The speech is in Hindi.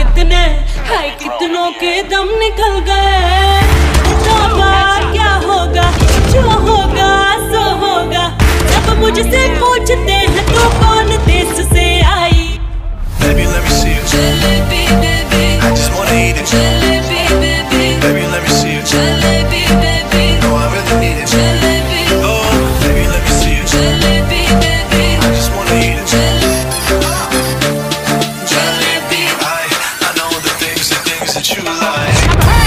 कितने हाय कितनों के दम निकल गए that you like.